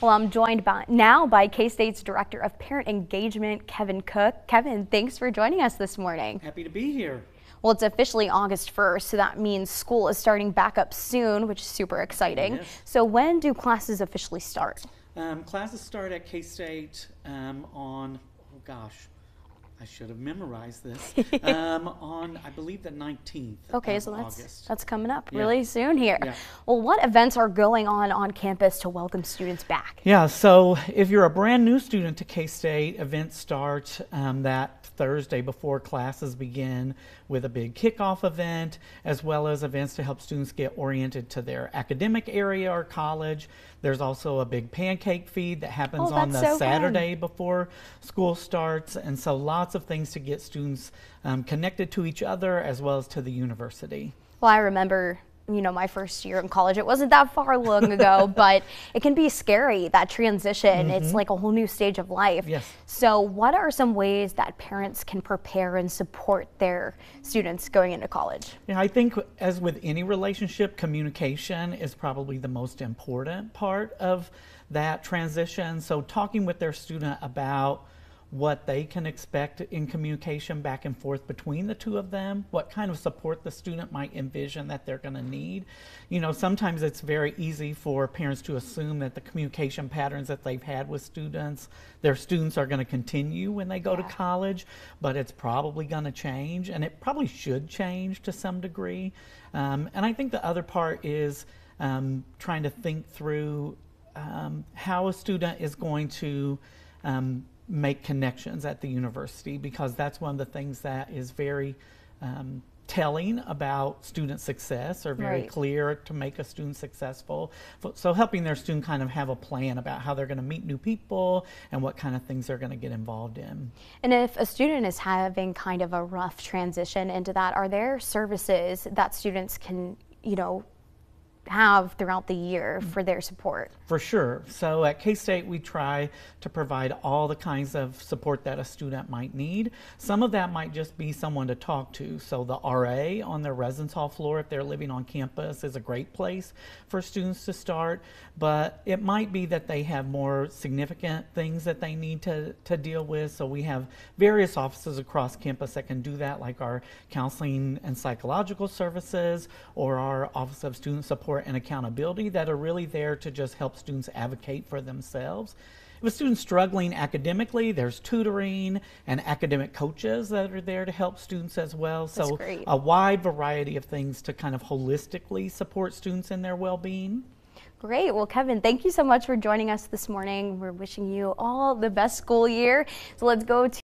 Well, I'm joined by, now by K-State's Director of Parent Engagement, Kevin Cook. Kevin, thanks for joining us this morning. Happy to be here. Well, it's officially August 1st, so that means school is starting back up soon, which is super exciting. Yes. So when do classes officially start? Um, classes start at K-State um, on, oh gosh, I should have memorized this. um, on, I believe, the 19th. Okay, so that's August. that's coming up yeah. really soon here. Yeah. Well, what events are going on on campus to welcome students back? Yeah, so if you're a brand new student to K State, events start um, that Thursday before classes begin with a big kickoff event, as well as events to help students get oriented to their academic area or college. There's also a big pancake feed that happens oh, on the so Saturday fun. before school starts, and so lots lots of things to get students um, connected to each other as well as to the university. Well, I remember you know, my first year in college. It wasn't that far long ago, but it can be scary, that transition. Mm -hmm. It's like a whole new stage of life. Yes. So, what are some ways that parents can prepare and support their students going into college? Yeah, I think, as with any relationship, communication is probably the most important part of that transition. So, talking with their student about what they can expect in communication back and forth between the two of them, what kind of support the student might envision that they're going to need. You know, sometimes it's very easy for parents to assume that the communication patterns that they've had with students, their students are going to continue when they go yeah. to college, but it's probably going to change, and it probably should change to some degree. Um, and I think the other part is um, trying to think through um, how a student is going to um, make connections at the university because that's one of the things that is very um, telling about student success or very right. clear to make a student successful. So helping their student kind of have a plan about how they're going to meet new people and what kind of things they're going to get involved in. And if a student is having kind of a rough transition into that, are there services that students can, you know, have throughout the year mm. for their support? For sure. So at K-State, we try to provide all the kinds of support that a student might need. Some of that might just be someone to talk to. So the RA on their residence hall floor, if they're living on campus, is a great place for students to start. But it might be that they have more significant things that they need to, to deal with. So we have various offices across campus that can do that, like our counseling and psychological services or our Office of Student Support support and accountability that are really there to just help students advocate for themselves. If a student's struggling academically, there's tutoring and academic coaches that are there to help students as well. That's so great. a wide variety of things to kind of holistically support students in their well-being. Great. Well, Kevin, thank you so much for joining us this morning. We're wishing you all the best school year. So let's go to